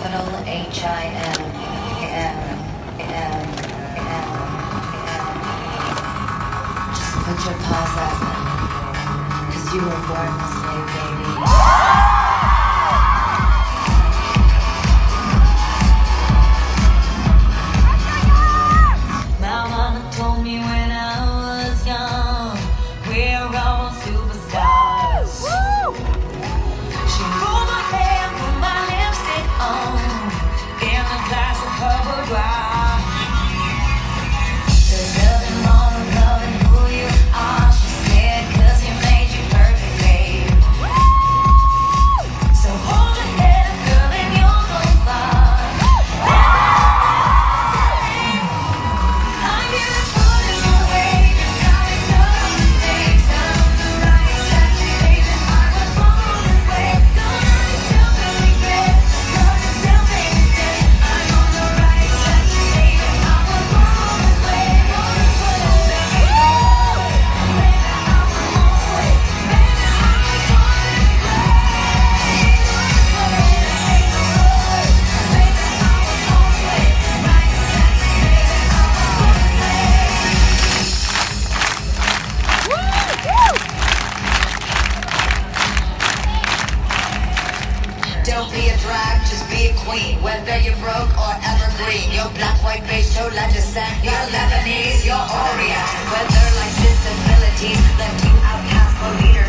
capital H I M M M M M. Just put your paws up, cause you were born this way, baby. Don't be a drag, just be a queen. Whether you're broke or evergreen, you're black, white, beige, chola descent, you're Lebanese, you're Orient. Whether like disabilities left you outcast or leader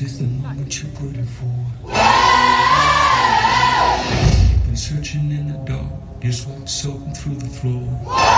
This is the moment you've waited for. Been searching in the dark, your sweat soaking through the floor.